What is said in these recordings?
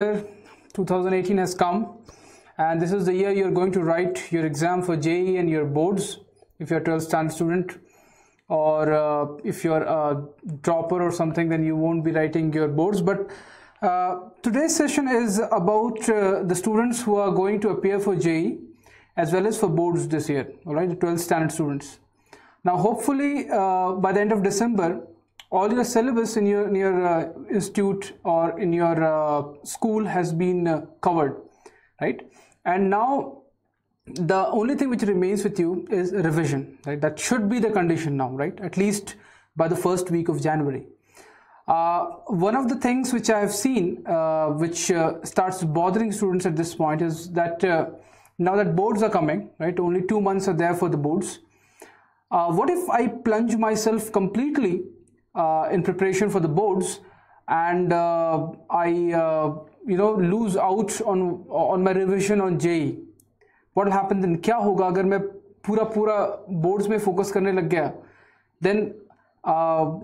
2018 has come and this is the year you're going to write your exam for JEE and your boards if you're a 12th standard student or uh, if you're a dropper or something then you won't be writing your boards. But uh, today's session is about uh, the students who are going to appear for JEE as well as for boards this year all right the 12th standard students. Now hopefully uh, by the end of December all your syllabus in your, in your uh, institute or in your uh, school has been uh, covered right? And now the only thing which remains with you is revision right? That should be the condition now right? At least by the first week of january. Uh, one of the things which i have seen uh, which uh, starts bothering students at this point is that now that boards are coming right? Only two months are there for the boards. What if i plunge myself completely uh, uh, in preparation for the boards and uh, I uh, you know lose out on on my revision on JEE what will happen then? क्या होगा अगर मैं पूरा पूरा boards में focus करने लग गया then uh,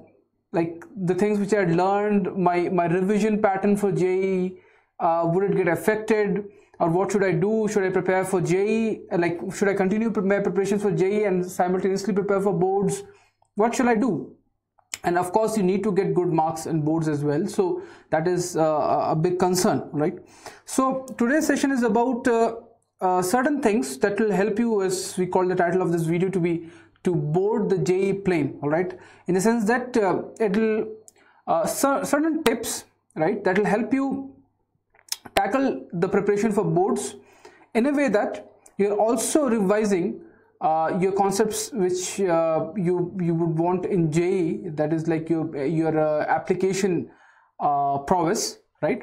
like the things which I had learned my my revision pattern for JEE uh, would it get affected? Or what should I do? Should I prepare for JEE like should I continue my preparations for JEE and simultaneously prepare for boards? What should I do? And of course you need to get good marks in boards as well. So that is uh, a big concern right? So today's session is about uh, uh, certain things that will help you as we call the title of this video to be to board the JEE plane all right? In the sense that uh, it will uh, certain tips right that will help you tackle the preparation for boards in a way that you're also revising uh, your concepts which uh, you you would want in JEE that is like your your uh, application uh, prowess right?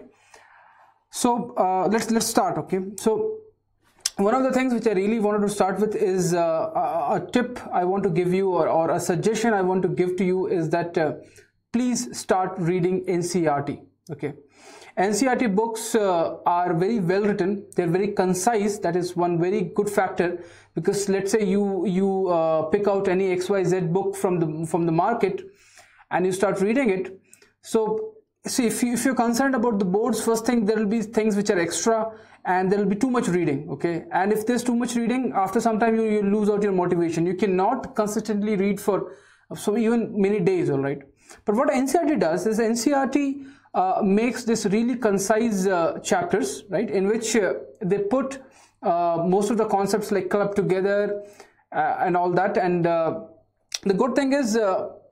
So uh, let's let's start okay? So one of the things which I really wanted to start with is uh, a, tip I want to give you or, or, a suggestion I want to give to you is that please start reading NCERT okay NCERT books uh, are very well written. They're very concise. That is one very good factor because let's say you you uh, pick out any XYZ book from the from the market and you start reading it. So see if, you, if you're concerned about the boards, first thing there will be things which are extra and there will be too much reading. Okay, and if there's too much reading, after some time you, you lose out your motivation. You cannot consistently read for so even many days. All right. But what NCERT does is NCERT uh, makes this really concise uh, chapters, right, in which uh, they put uh, most of the concepts like club together uh, and all that. And the good thing is,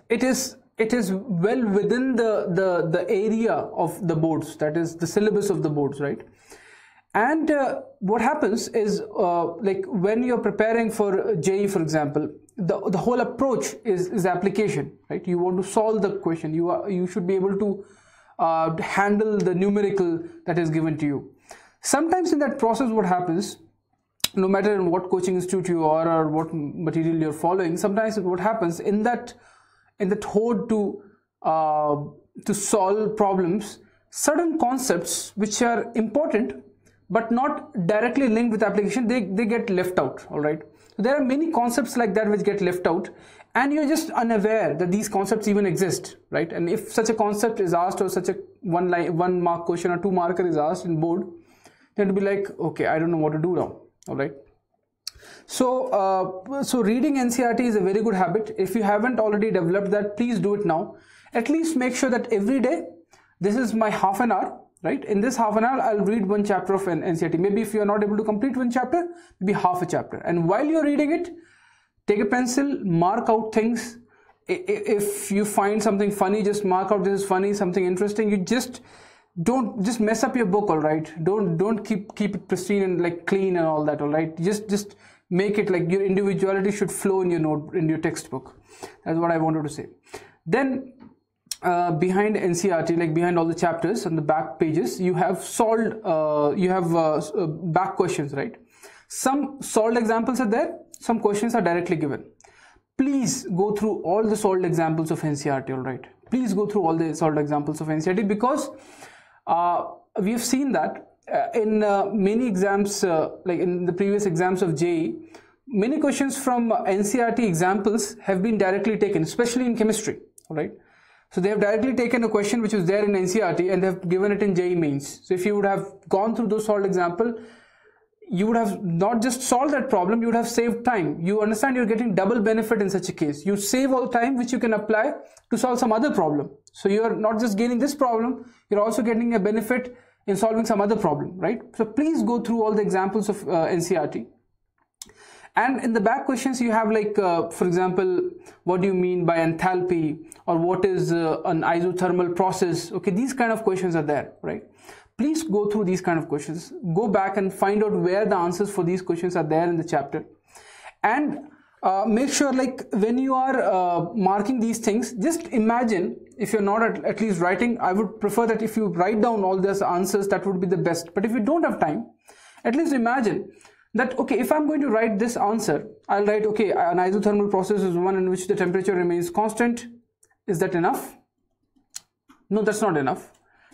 it is it is well within the the the area of the boards, that is the syllabus of the boards, right. And what happens is, like when you're preparing for JEE, for example, the, the whole approach is, is application right you want to solve the question you are you should be able to uh, handle the numerical that is given to you. Sometimes in that process, what happens, no matter in what coaching institute you are or what material you're following, sometimes what happens in that in that hoard to uh, to solve problems, certain concepts which are important but not directly linked with application, they, they get left out. All right. So There are many concepts like that which get left out and you're just unaware that these concepts even exist right? And if such a concept is asked or such a one line one mark question or two marker is asked in board then to be like okay i don't know what to do now all right? So uh, so reading ncert is a very good habit. If you haven't already developed that please do it now. At least make sure that every day this is my half an hour right? In this half an hour i'll read one chapter of an ncert maybe if you're not able to complete one chapter maybe half a chapter. And while you're reading it take a pencil mark out things. If you find something funny just mark out this is funny something interesting. You just don't just mess up your book all right? Don't don't keep keep it pristine and like clean and all that all right? Just just make it like your individuality should flow in your note in your textbook. That's what i wanted to say. Then uh, behind NCERT, like behind all the chapters on the back pages, you have solved, uh, you have uh, uh back questions, right? Some solved examples are there, some questions are directly given. Please go through all the solved examples of NCERT, all right? Please go through all the solved examples of NCERT because uh, we have seen that uh, in uh, many exams, uh, like in the previous exams of JEE, many questions from NCERT examples have been directly taken, especially in chemistry, all right? So they have directly taken a question which was there in NCERT and they have given it in JEE mains. So if you would have gone through those solved example, you would have not just solved that problem, you would have saved time. You understand you're getting double benefit in such a case. You save all time which you can apply to solve some other problem. So you are not just gaining this problem, you're also getting a benefit in solving some other problem, right? So please go through all the examples of uh, NCERT. And in the back questions, you have like, uh, for example, what do you mean by enthalpy or what is uh, an isothermal process? Okay, these kind of questions are there, right? Please go through these kind of questions. Go back and find out where the answers for these questions are there in the chapter. And uh, make sure like when you are uh, marking these things, just imagine if you're not at, at least writing, I would prefer that if you write down all these answers, that would be the best. But if you don't have time, at least imagine that okay if i'm going to write this answer i'll write okay an isothermal process is one in which the temperature remains constant is that enough no that's not enough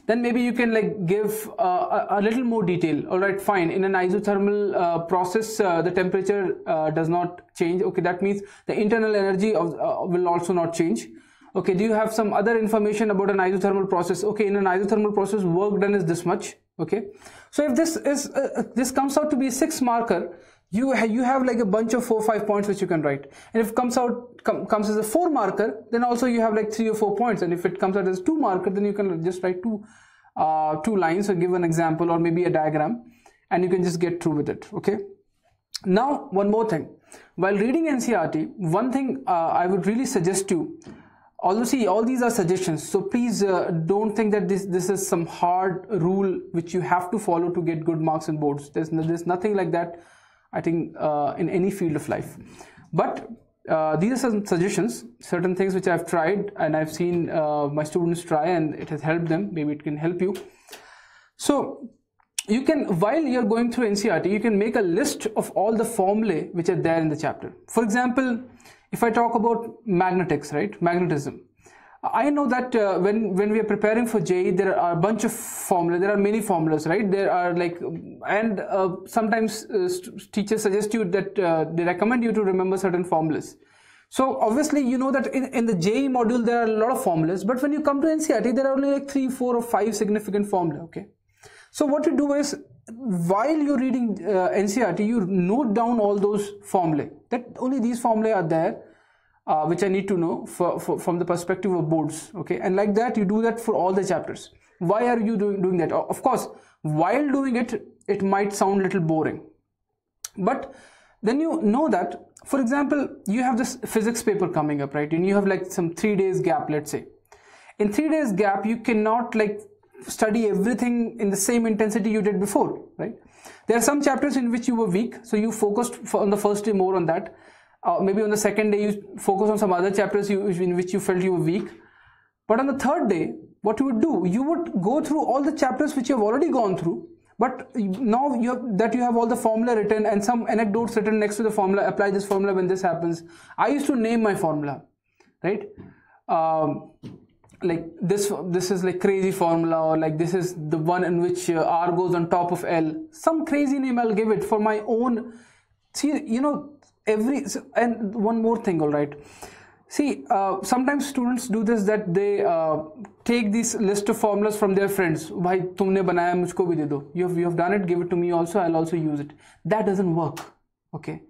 then maybe you can like give uh, a, a, little more detail. All right fine. In an isothermal uh, process uh, the temperature uh, does not change. Okay that means the internal energy of, uh, will also not change. Okay do you have some other information about an isothermal process? Okay in an isothermal process work done is this much. Okay. So if this is uh, this comes out to be six marker you ha you have like a bunch of four five points which you can write. And if it comes out com comes as a four marker then also you have like three or four points. And if it comes out as two marker then you can just write two uh, two lines or give an example or maybe a diagram and you can just get through with it okay? Now one more thing. While reading NCERT one thing uh, I would really suggest you although see all these are suggestions so please uh, don't think that this this is some hard rule which you have to follow to get good marks in boards. There's, no, there's nothing like that i think uh, in any field of life. But uh, these are some suggestions certain things which i've tried and i've seen uh, my students try and it has helped them. Maybe it can help you. So you can while you're going through ncert you can make a list of all the formulae which are there in the chapter. For example if I talk about magnetics, right, magnetism, I know that uh, when when we are preparing for JEE, there are a bunch of formulas. There are many formulas, right? There are like, and uh, sometimes uh, teachers suggest you that uh, they recommend you to remember certain formulas. So obviously, you know that in, in the JEE module there are a lot of formulas, but when you come to NCERT, there are only like three, four, or five significant formula. Okay, so what you do is while you're reading uh, NCERT, you note down all those formulae. That only these formulae are there, uh, which I need to know for, for, from the perspective of boards. Okay, and like that, you do that for all the chapters. Why are you doing, doing that? Of course, while doing it, it might sound a little boring. But then you know that, for example, you have this physics paper coming up, right? And you have like some three days gap, let's say. In three days gap, you cannot like study everything in the same intensity you did before, right? There are some chapters in which you were weak, so you focused on the first day more on that. Uh, maybe on the second day you focus on some other chapters you, in which you felt you were weak. But on the third day, what you would do, you would go through all the chapters which you have already gone through, but now you have, that you have all the formula written and some anecdotes written next to the formula, apply this formula when this happens. I used to name my formula, right? Um, like this this is like crazy formula or like this is the one in which uh, r goes on top of l some crazy name i'll give it for my own see you know every and one more thing all right. See uh, sometimes students do this that they uh, take this list of formulas from their friends. bhai tumne banaya mujhko bhi de do you have you have done it give it to me also i'll also use it. That doesn't work okay?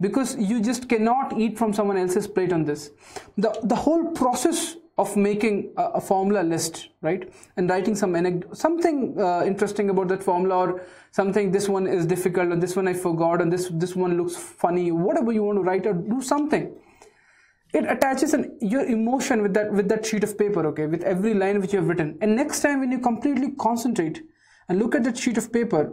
Because you just cannot eat from someone else's plate on this. The the whole process of making a, a, formula list, right? And writing some something uh, interesting about that formula or something. This one is difficult, and this one I forgot, and this this one looks funny. Whatever you want to write or do something. It attaches an, your emotion with that with that sheet of paper, okay, with every line which you have written. And next time when you completely concentrate and look at that sheet of paper,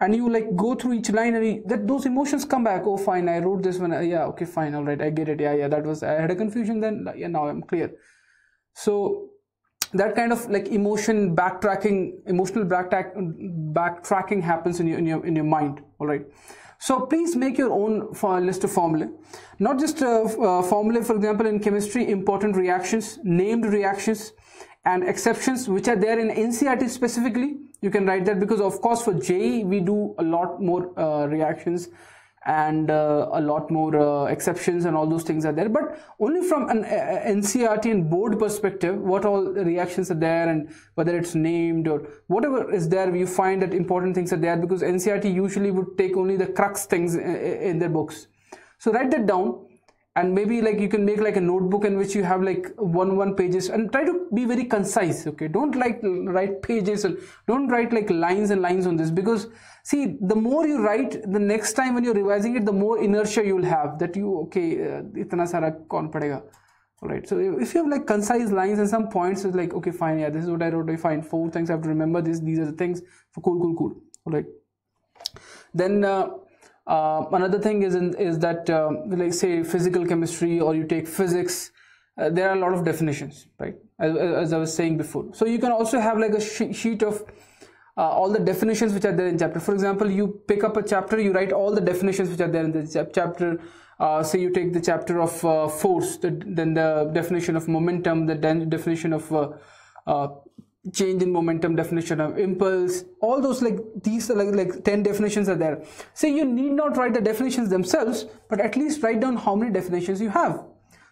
and you like go through each line and you, that those emotions come back oh fine i wrote this one yeah okay fine all right i get it yeah yeah that was i had a confusion then yeah now i'm clear so that kind of like emotion backtracking, emotional backtrack, backtracking happens in your, in your, in your mind. All right. So please make your own list of formulae. Not just a, a formulae, for example, in chemistry, important reactions, named reactions, and exceptions which are there in NCERT specifically. You can write that because of course for JEE we do a lot more uh, reactions and uh, a lot more uh, exceptions and all those things are there. But only from an uh, ncert and board perspective what all reactions are there and whether it's named or whatever is there you find that important things are there because ncert usually would take only the crux things in, in their books. So write that down and maybe like you can make like a notebook in which you have like one one pages and try to be very concise okay? Don't like write pages and don't write like lines and lines on this because see the more you write the next time when you're revising it the more inertia you'll have that you okay uh, itna sara kaun padega all right so if you have like concise lines and some points it's like okay fine yeah this is what i wrote I fine four things i have to remember this these are the things for cool cool cool all right then uh, uh, another thing is in, is that uh, like say physical chemistry or you take physics, uh, there are a lot of definitions, right? As, as, I was saying before. So you can also have like a sheet of uh, all the definitions which are there in chapter. For example, you pick up a chapter, you write all the definitions which are there in the chapter. Uh, say you take the chapter of uh, force, the, then the definition of momentum, the definition of change in momentum definition of impulse all those like these are like, like 10 definitions are there so you need not write the definitions themselves but at least write down how many definitions you have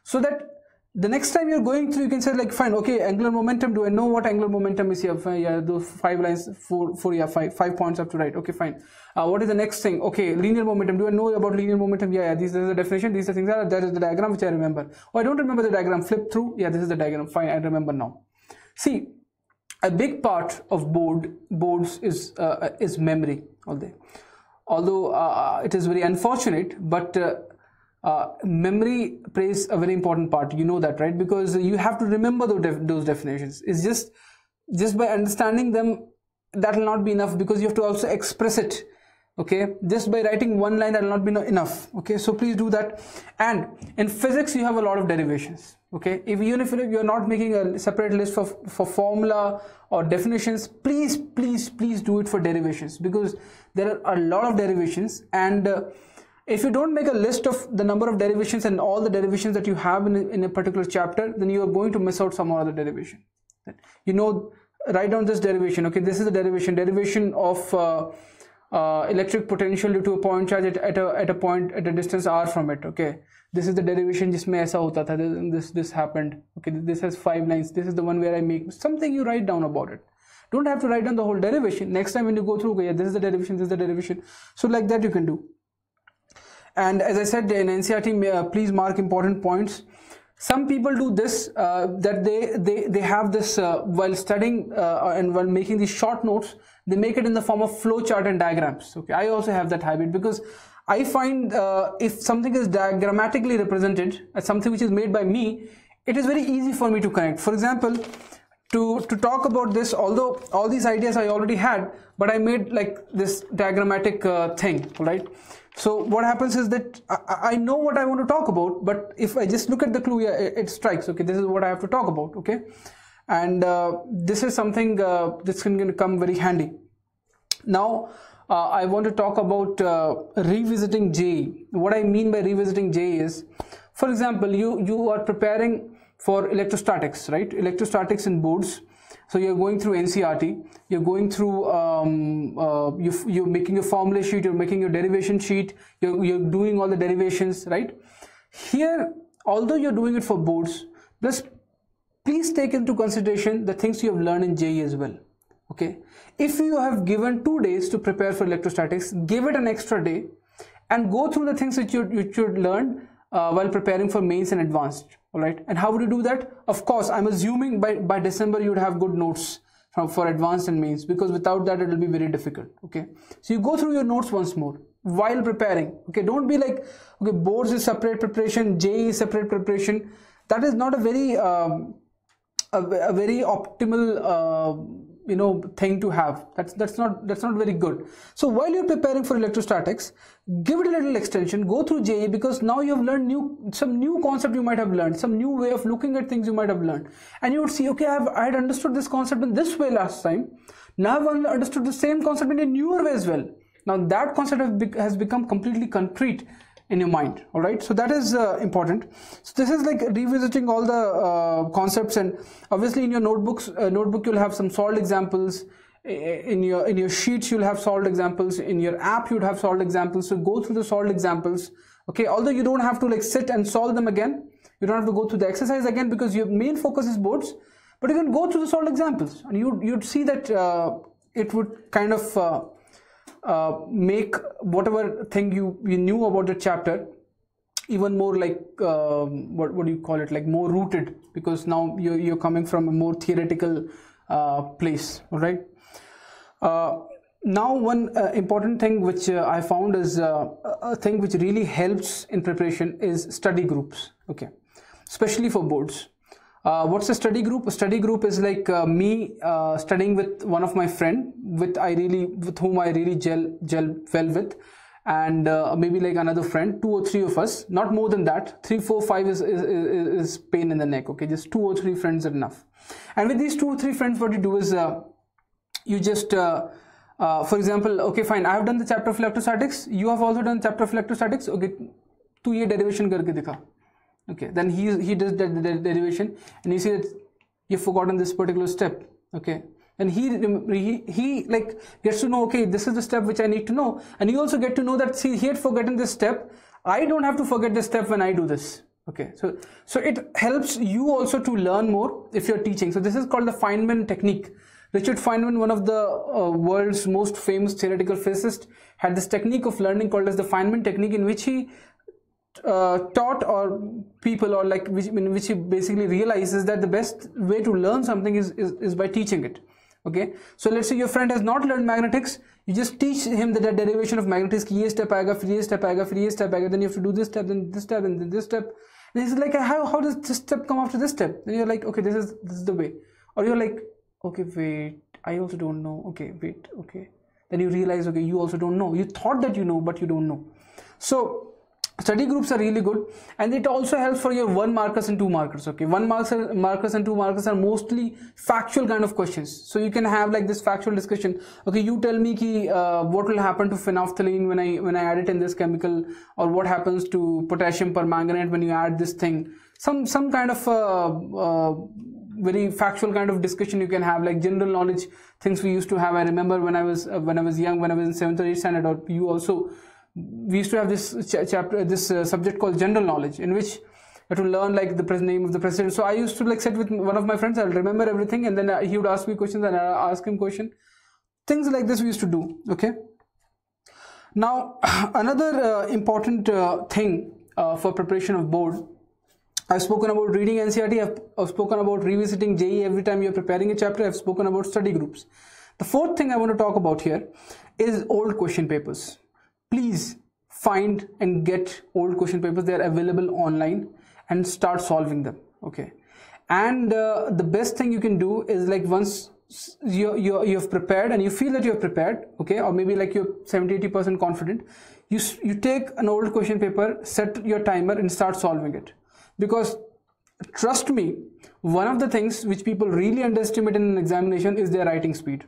so that the next time you're going through you can say like fine okay angular momentum do i know what angular momentum is here? Yeah those five lines four four yeah five five points up to write okay fine. Uh, what is the next thing? Okay linear momentum. Do i know about linear momentum? Yeah, yeah this is the definition. These are things that there is the diagram which i remember. Oh i don't remember the diagram. Flip through. Yeah this is the diagram. Fine i remember now. See a big part of board boards is uh, is memory although although uh, it is very unfortunate but uh, memory plays a very important part you know that right? Because you have to remember those, def those definitions. It's just just by understanding them that will not be enough because you have to also express it okay? Just by writing one line that will not be enough okay? So please do that. And in physics you have a lot of derivations okay? If even if you're not making a separate list for for formula or definitions please please please do it for derivations because there are a lot of derivations and uh, if you don't make a list of the number of derivations and all the derivations that you have in a, in a particular chapter then you are going to miss out some other derivation. You know write down this derivation okay? This is the derivation. Derivation of uh, uh, electric potential due to a point charge at, at, a, at a point at a distance r from it okay? This is the derivation jisme may hota tha this this happened okay? This has five lines. This is the one where i make something you write down about it. Don't have to write down the whole derivation. Next time when you go through okay, yeah, this is the derivation this is the derivation. So like that you can do and as I said in NCERT uh, please mark important points. Some people do this uh, that they they they have this uh, while studying uh, and while making these short notes they make it in the form of flow chart and diagrams. Okay i also have that habit because i find uh, if something is diagrammatically represented as something which is made by me it is very easy for me to connect. For example to to talk about this although all these ideas i already had but i made like this diagrammatic uh, thing right so what happens is that I, I, know what I want to talk about, but if I just look at the clue, yeah, it, it strikes. Okay, this is what I have to talk about. Okay, and uh, this is something uh, that's going to come very handy. Now, uh, I want to talk about uh, revisiting J. What I mean by revisiting J is, for example, you you are preparing for electrostatics, right? Electrostatics in boards so you're going through NCERT, you're going through, um, uh, you, you're making a formula sheet, you're making your derivation sheet, you're, you're doing all the derivations, right? Here, although you're doing it for boards, just please take into consideration the things you have learned in JEE as well. Okay. If you have given two days to prepare for electrostatics, give it an extra day and go through the things that you, you should learn uh, while preparing for mains and advanced all right and how would you do that? Of course i'm assuming by by december you would have good notes from for advanced and mains because without that it will be very difficult okay? So you go through your notes once more while preparing okay? Don't be like okay boards is separate preparation JEE is separate preparation. That is not a very um, a, a, very optimal uh, you know thing to have. That's that's not that's not very good. So while you're preparing for electrostatics give it a little extension. Go through JEE because now you have learned new some new concept you might have learned some new way of looking at things you might have learned. And you would see okay I've, I had understood this concept in this way last time. Now I've understood the same concept in a newer way as well. Now that concept has become completely concrete in your mind all right? So that is uh, important. So this is like revisiting all the uh, concepts and obviously in your notebooks uh, notebook you'll have some solved examples. In your in your sheets you'll have solved examples. In your app you'd have solved examples. So go through the solved examples okay? Although you don't have to like sit and solve them again you don't have to go through the exercise again because your main focus is boards. But you can go through the solved examples and you you'd see that uh, it would kind of uh, make whatever thing you you knew about the chapter even more like um, what what do you call it? Like more rooted because now you're you're coming from a more theoretical uh, place all right uh, now one uh, important thing which uh, i found is uh, a thing which really helps in preparation is study groups okay? Especially for boards uh, what's a study group? A study group is like uh, me uh, studying with one of my friend with i really with whom i really gel gel well with. And maybe like another friend two or three of us not more than that. Three four five is, is, is pain in the neck okay? Just two or three friends are enough. And with these two or three friends what you do is you just uh, uh, for example okay fine i have done the chapter of electrostatics. You have also done chapter of electrostatics. Okay to ye derivation karke dikha okay then he he does the, the, the derivation and you see that you've forgotten this particular step. Okay and he, he he like gets to know okay this is the step which i need to know. And you also get to know that see he had forgotten this step. I don't have to forget this step when i do this. Okay so so it helps you also to learn more if you're teaching. So this is called the feynman technique. Richard Feynman, one of the uh, world's most famous theoretical physicists, had this technique of learning called as the Feynman technique, in which he uh, taught or people or like which, which he basically realizes that the best way to learn something is, is, is by teaching it. Okay? So let's say your friend has not learned magnetics you just teach him that the derivation of magnetics ye step aega fir ye step aega fir ye step aega then you have to do this step then this step and then this step. And he's like how, how does this step come after this step? Then you're like okay this is this is the way. Or you're like okay wait i also don't know. Okay wait okay. Then you realize okay you also don't know. You thought that you know but you don't know. So study groups are really good and it also helps for your one markers and two markers okay? One markers markers and two markers are mostly factual kind of questions. So you can have like this factual discussion. Okay you tell me ki, uh, what will happen to phenolphthalein when i when i add it in this chemical or what happens to potassium permanganate when you add this thing. Some some kind of uh, uh, very factual kind of discussion you can have like general knowledge things we used to have. I remember when i was uh, when i was young when i was in 7th or 8th standard or you also we used to have this ch- chapter this uh, subject called general knowledge in which to learn like the name of the president so i used to like sit with one of my friends i'll remember everything and then uh, he would ask me questions and i ask him question things like this we used to do okay now another uh, important uh, thing uh, for preparation of board I've spoken about reading NCERT, I've, I've, spoken about revisiting JEE every time you're preparing a chapter, I've spoken about study groups. The fourth thing I want to talk about here is old question papers. Please find and get old question papers, they're available online and start solving them. Okay. And uh, the best thing you can do is like once you you you have prepared and you feel that you have prepared, okay, or maybe like you're 70 80% confident, you, you take an old question paper, set your timer, and start solving it because trust me one of the things which people really underestimate in an examination is their writing speed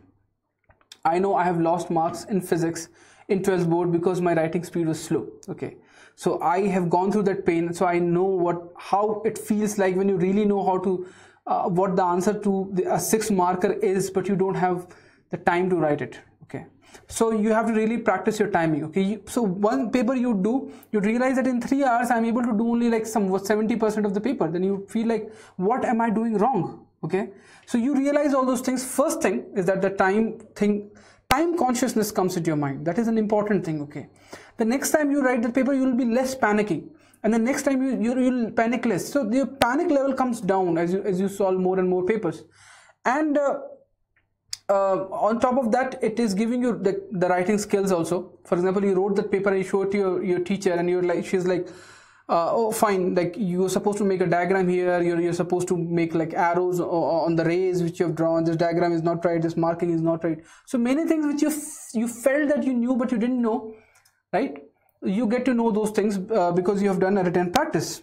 i know i have lost marks in physics in 12th board because my writing speed was slow okay? So i have gone through that pain so i know what how it feels like when you really know how to uh, what the answer to the, a six marker is but you don't have the time to write it okay? So you have to really practice your timing okay? So one paper you do you realize that in three hours i'm able to do only like some 70 percent of the paper. Then you feel like what am i doing wrong okay? So you realize all those things. First thing is that the time thing time consciousness comes into your mind. That is an important thing okay? The next time you write the paper you will be less panicking and the next time you you will panic less. So the panic level comes down as you as you solve more and more papers. And uh, uh, on top of that it is giving you the, the writing skills also. For example you wrote that paper and you show it to your, your teacher and you're like she's like uh, oh fine. Like you're supposed to make a diagram here. You're, you're supposed to make like arrows on the rays which you have drawn. This diagram is not right. This marking is not right. So many things which you you felt that you knew but you didn't know right? You get to know those things uh, because you have done a written practice.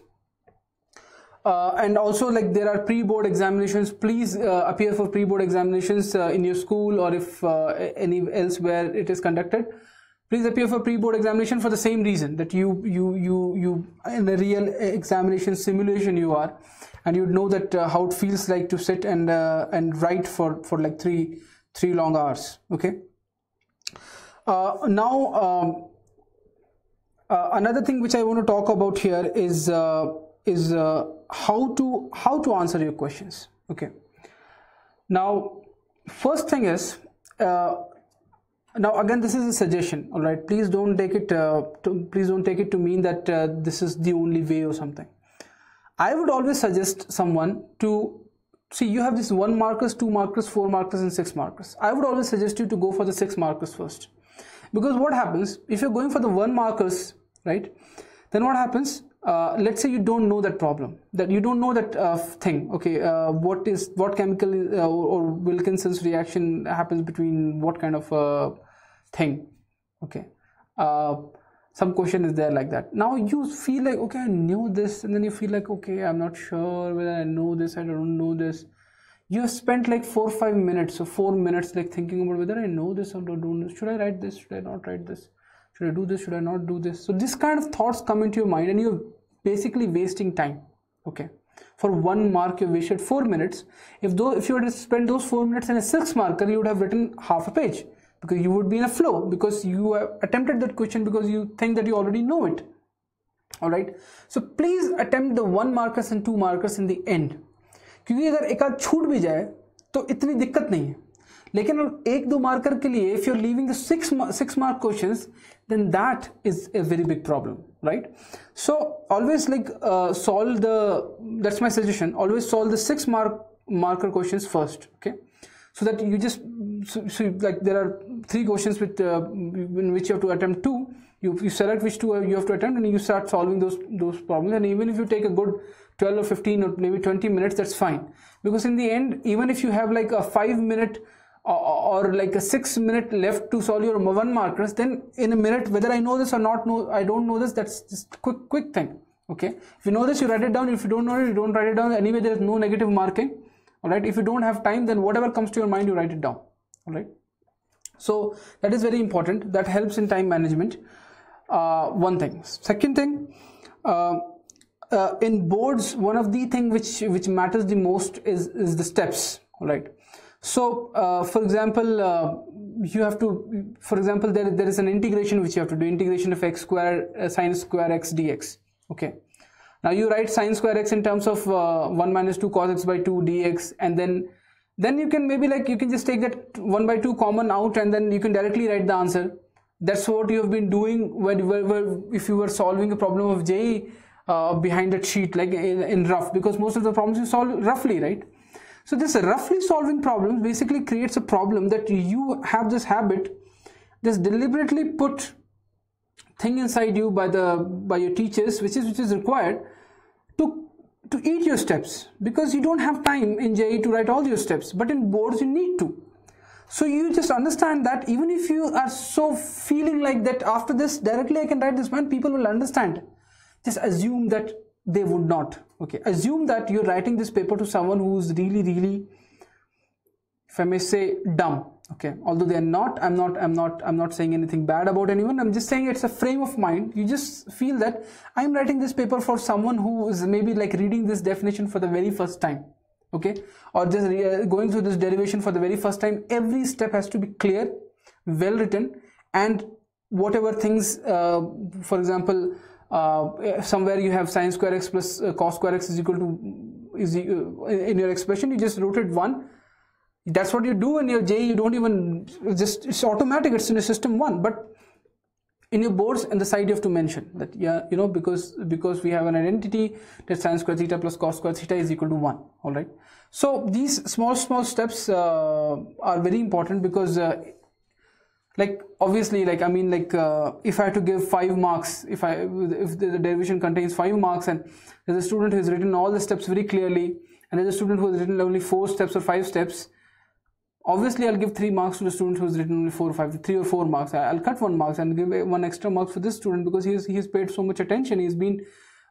Uh, and also like there are pre-board examinations. Please uh, appear for pre-board examinations uh, in your school or if uh, any elsewhere it is conducted please appear for pre-board examination for the same reason that you you you you in a real examination simulation you are and you know that uh, how it feels like to sit and uh, and write for for like three three long hours okay? Uh, now um, uh, another thing which i want to talk about here is uh, is uh, how to how to answer your questions okay? Now first thing is uh, now again this is a suggestion all right? Please don't take it uh, to, please don't take it to mean that uh, this is the only way or something. I would always suggest someone to see you have this one markers two markers four markers and six markers. I would always suggest you to go for the six markers first. Because what happens if you're going for the one markers right then what happens uh, let's say you don't know that problem that you don't know that uh, thing okay uh, what is what chemical uh, or, or, wilkinson's reaction happens between what kind of uh, thing okay. Uh, some question is there like that. Now you feel like okay i knew this and then you feel like okay i'm not sure whether i know this i don't know this. You have spent like four or five minutes or four minutes like thinking about whether i know this or don't know. should i write this? Should i not write this should I do this? Should I not do this? So this kind of thoughts come into your mind and you're basically wasting time. Okay. For one mark, you wasted four minutes. If though if you were to spend those four minutes in a six marker, you would have written half a page because you would be in a flow because you attempted that question because you think that you already know it. Alright. So please attempt the one markers and two markers in the end. क्योंकि अगर एक आध छूट भी जाए तो इतनी दिक्कत नहीं है लेकिन एक दो मार्कर के लिए if you are leaving the six six mark questions then that is a very big problem right so always like uh, solve the that's my suggestion always solve the six mark marker questions first okay so that you just so, so like there are three questions with uh, in which you have to attempt two you, you select which two you have to attempt and you start solving those those problems and even if you take a good 12 or 15 or maybe 20 minutes that's fine because in the end even if you have like a 5 minute or, like a six minute left to solve your one markers then in a minute whether i know this or not know i don't know this that's just quick quick thing okay? If you know this you write it down. If you don't know it you don't write it down. Anyway there is no negative marking all right if you don't have time then whatever comes to your mind you write it down all right so that is very important. That helps in time management. Uh, one thing. Second thing uh, uh, in boards one of the thing which which matters the most is is the steps all right so, uh, for example, uh, you have to, for example, there, there is an integration which you have to do, integration of x square uh, sine square x dx. Okay. Now you write sine square x in terms of uh, 1 minus 2 cos x by 2 dx and then then you can maybe like you can just take that 1 by 2 common out and then you can directly write the answer. That's what you have been doing when, when, if you were solving a problem of J uh, behind that sheet like in, in rough because most of the problems you solve roughly, right? So this roughly solving problems basically creates a problem that you have this habit, this deliberately put thing inside you by the by your teachers, which is which is required to to eat your steps because you don't have time in JEE to write all your steps, but in boards you need to. So you just understand that even if you are so feeling like that after this directly I can write this one, people will understand. Just assume that they would not. Okay assume that you're writing this paper to someone who's really really if i may say dumb. Okay although they're not i'm not i'm not i'm not saying anything bad about anyone. I'm just saying it's a frame of mind. You just feel that i'm writing this paper for someone who is maybe like reading this definition for the very first time. Okay or just uh, going through this derivation for the very first time. Every step has to be clear well written and whatever things uh, for example uh, somewhere you have sine square x plus uh, cos square x is equal to is uh, in your expression you just wrote it one. That's what you do in your j you don't even just it's automatic it's in a system one. But in your boards and the side you have to mention that yeah you know because because we have an identity that sine square theta plus cos square theta is equal to 1 all right? So these small small steps uh, are very important because uh, like obviously like i mean like uh, if i have to give five marks if i if the derivation contains five marks and there's a student has written all the steps very clearly and there's a student who has written only four steps or five steps obviously i'll give three marks to the student who's written only four or five three or four marks. I'll cut one marks and give one extra mark for this student because he's he's paid so much attention. He's been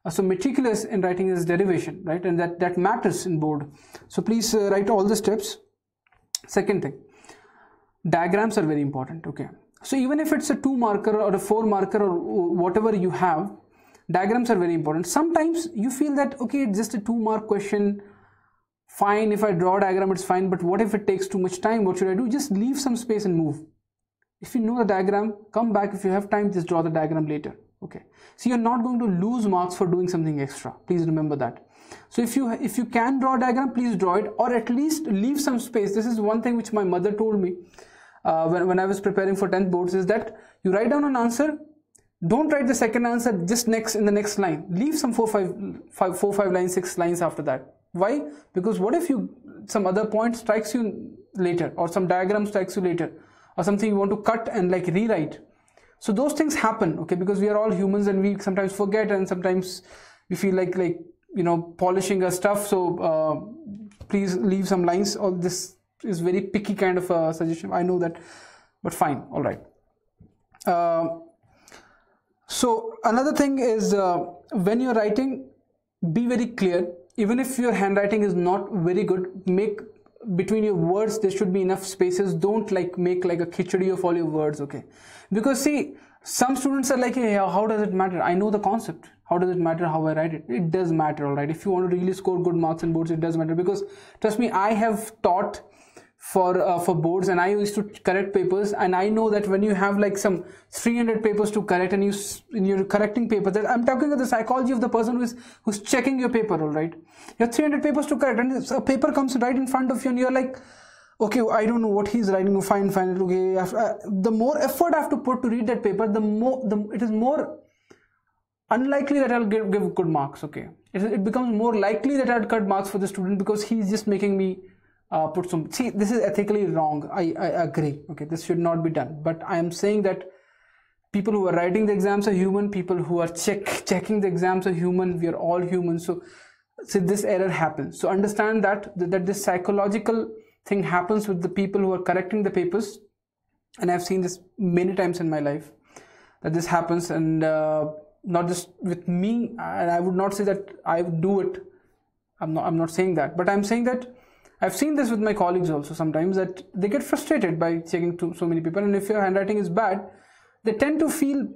uh, so meticulous in writing his derivation right? And that that matters in board. So please uh, write all the steps. Second thing diagrams are very important okay? So even if it's a two marker or a four marker or whatever you have diagrams are very important. Sometimes you feel that okay it's just a two mark question. Fine if i draw a diagram it's fine but what if it takes too much time? What should i do? Just leave some space and move. If you know the diagram come back. If you have time just draw the diagram later okay? So you're not going to lose marks for doing something extra. Please remember that. So if you if you can draw a diagram please draw it or at least leave some space. This is one thing which my mother told me uh, when, when i was preparing for 10th boards is that you write down an answer don't write the second answer just next in the next line. Leave some four five, five four five lines six lines after that. Why? Because what if you some other point strikes you later or some diagram strikes you later or something you want to cut and like rewrite. So those things happen okay because we are all humans and we sometimes forget and sometimes we feel like like you know polishing our stuff. So uh, please leave some lines all this is very picky kind of a suggestion. I know that but fine all right. Uh, so another thing is uh, when you're writing be very clear. Even if your handwriting is not very good make between your words there should be enough spaces. Don't like make like a khichdi of all your words okay? Because see some students are like hey, how does it matter? I know the concept. How does it matter how i write it? It does matter all right? If you want to really score good marks in boards it does matter. Because trust me i have taught for uh, for boards and i used to correct papers and i know that when you have like some 300 papers to correct and you you're correcting papers that i'm talking about the psychology of the person who's who's checking your paper all right? You have 300 papers to correct and a paper comes right in front of you and you're like okay i don't know what he's writing fine fine okay the more effort i have to put to read that paper the more the it is more unlikely that i'll give, give good marks okay? It, it becomes more likely that i'll cut marks for the student because he's just making me uh, put some see this is ethically wrong. I, I agree. Okay this should not be done. But i am saying that people who are writing the exams are human. People who are check checking the exams are human. We are all human. So so this error happens. So understand that that this psychological thing happens with the people who are correcting the papers. And i've seen this many times in my life that this happens. And uh, not just with me. And i would not say that i do it. I'm not i'm not saying that. But i'm saying that I've seen this with my colleagues also sometimes that they get frustrated by checking to so many people, and if your handwriting is bad, they tend to feel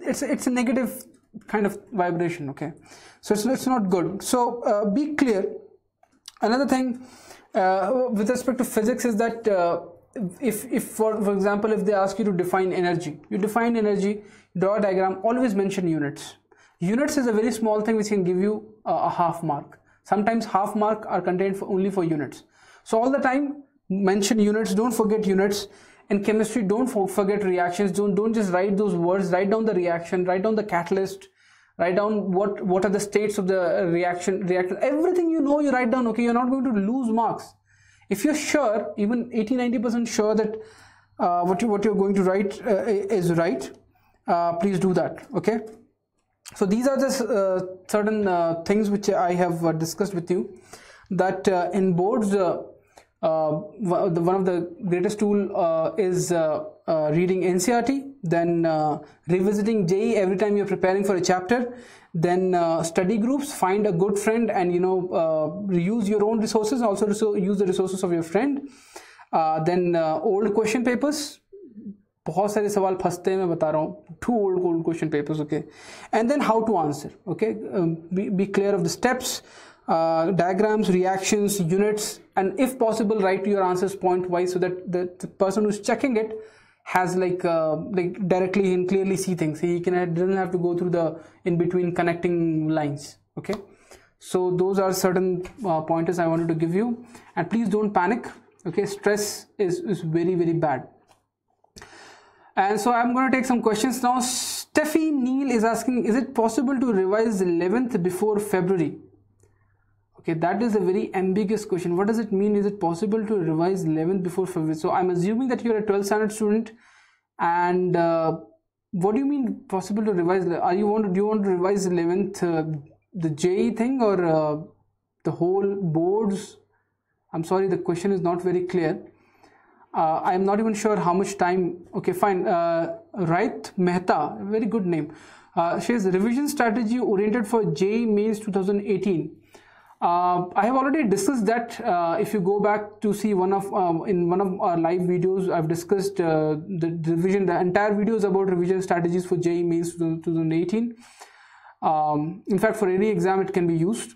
it's it's a negative kind of vibration. Okay, so it's it's not good. So uh, be clear. Another thing uh, with respect to physics is that uh, if if for for example if they ask you to define energy, you define energy, draw a diagram, always mention units. Units is a very small thing which can give you a half mark sometimes half mark are contained for only for units. So all the time mention units don't forget units. In chemistry don't forget reactions. Don't don't just write those words. Write down the reaction. Write down the catalyst. Write down what what are the states of the reaction reaction everything you know you write down okay you're not going to lose marks. If you're sure even 80 90 percent sure that uh, what you what you're going to write uh, is right uh, please do that okay so these are just uh, certain uh, things which I have uh, discussed with you that uh, in boards uh, uh, one of the greatest tool is reading NCERT then revisiting JEE every time you're preparing for a chapter then study groups find a good friend and you know use your own resources also use the resources of your friend then old question papers बहुत सारे सवाल फंसते हैं मैं बता रहा हूँ to old old question papers okay and then how to answer okay be clear of the steps diagrams reactions units and if possible write your answers point wise so that the, the person who's checking it has like uh, like directly and clearly see things he can doesn't have to go through the in between connecting lines okay so those are certain uh, pointers i wanted to give you and please don't panic okay stress is is very very bad and so I'm going to take some questions now. Steffi Neil is asking, is it possible to revise 11th before February? Okay, that is a very ambiguous question. What does it mean? Is it possible to revise 11th before February? So I'm assuming that you're a 12th standard student and uh, what do you mean possible to revise? Are you want to, do you want to revise 11th, uh, the JEE thing or uh, the whole boards? I'm sorry, the question is not very clear uh, I'm not even sure how much time. Okay, fine. Uh, Mehta, very good name. Uh, she has revision strategy oriented for JEE Mains 2018. Uh, I have already discussed that. Uh, if you go back to see one of um, in one of our live videos, I've discussed uh, the revision. The entire video is about revision strategies for JEE Mains 2018. Um, in fact, for any exam, it can be used.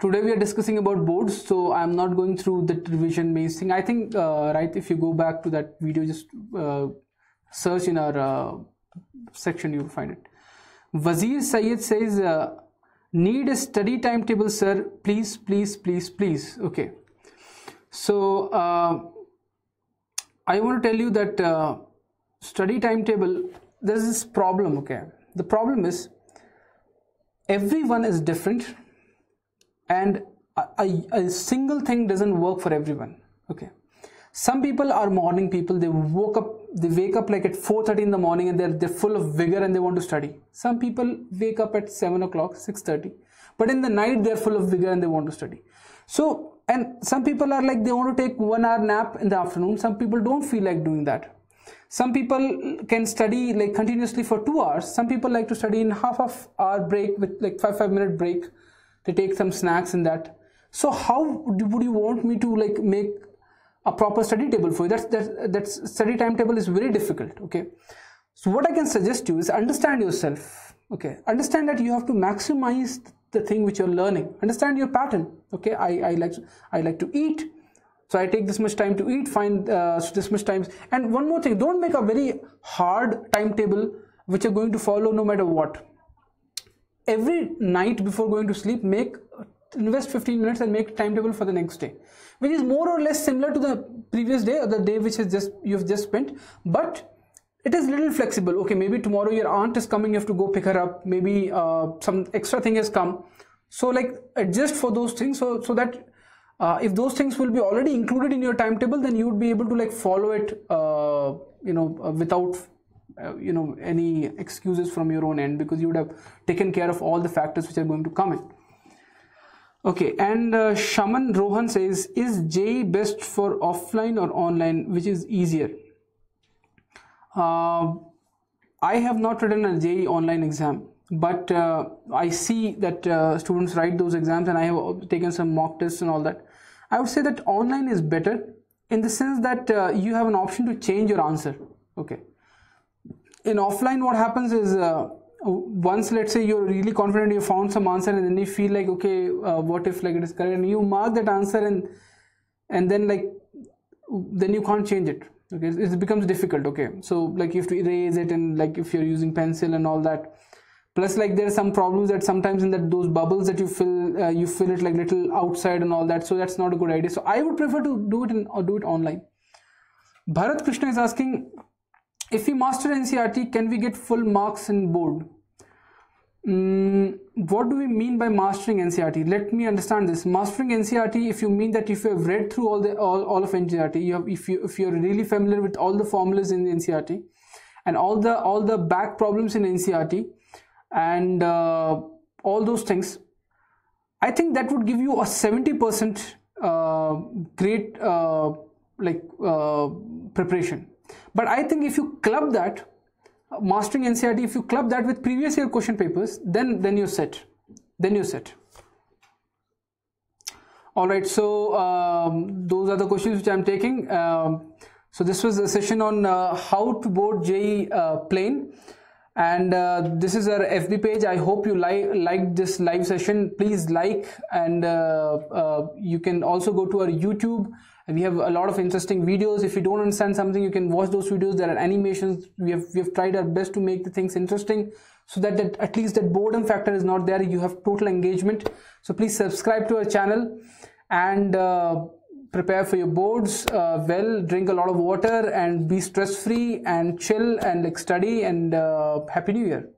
Today we are discussing about boards so i'm not going through the revision maze thing. I think uh, right if you go back to that video just uh, search in our uh, section you'll find it. Wazir sayed says uh, need a study timetable sir. Please please please please. Okay. So uh, i want to tell you that uh, study timetable there's this problem okay? The problem is everyone is different and a, a, single thing doesn't work for everyone. Okay. Some people are morning people. They woke up they wake up like at 4.30 in the morning and they're, they're full of vigor and they want to study. Some people wake up at 7 o'clock 6.30 but in the night they're full of vigor and they want to study. So and some people are like they want to take one hour nap in the afternoon. Some people don't feel like doing that. Some people can study like continuously for two hours. Some people like to study in half of hour break with like five five minute break they take some snacks in that. So how would you want me to like make a proper study table for you? That's that that study timetable is very difficult okay? So what i can suggest to you is understand yourself okay? Understand that you have to maximize the thing which you're learning. Understand your pattern okay? I i like i like to eat. So I take this much time to eat, find uh, this much times. And one more thing, don't make a very hard timetable which you're going to follow no matter what. Every night before going to sleep, make invest 15 minutes and make timetable for the next day, which is more or less similar to the previous day or the day which is just you've just spent, but it is little flexible. Okay, maybe tomorrow your aunt is coming, you have to go pick her up. Maybe uh, some extra thing has come. So like adjust for those things so so that uh, if those things will be already included in your timetable then you would be able to like follow it uh, you know uh, without uh, you know any excuses from your own end because you would have taken care of all the factors which are going to come in okay and uh, shaman rohan says is JEE best for offline or online which is easier uh, i have not written a online exam but uh, I see that uh, students write those exams and I have taken some mock tests and all that. I would say that online is better in the sense that uh, you have an option to change your answer. Okay. In offline, what happens is uh, once let's say you're really confident you found some answer and then you feel like okay, uh, what if like it is correct? And you mark that answer and and then like then you can't change it. Okay, it becomes difficult. Okay, so like you have to erase it and like if you're using pencil and all that. Plus like there are some problems that sometimes in that those bubbles that you fill uh, you fill it like little outside and all that. So that's not a good idea. So i would prefer to do it in or do it online. Bharat krishna is asking if we master ncert can we get full marks in board? Mm, what do we mean by mastering ncert let me understand this. Mastering ncert if you mean that if you have read through all the all, all of ncert you have if you if you're really familiar with all the formulas in ncert and all the all the back problems in ncert and uh, all those things i think that would give you a 70% uh, great uh, like uh, preparation but i think if you club that mastering ncert if you club that with previous year question papers then then you're set. Then you're set. All right so um, those are the questions which i'm taking. Um, so this was a session on uh, how to board JEE uh, plain and uh, this is our fb page. I hope you like like this live session. Please like and uh, uh, you can also go to our youtube we have a lot of interesting videos. If you don't understand something you can watch those videos. There are animations. We have we have tried our best to make the things interesting so that, that at least that boredom factor is not there. You have total engagement. So please subscribe to our channel and uh, prepare for your boards. Uh, well drink a lot of water and be stress free and chill and like study and uh, happy new year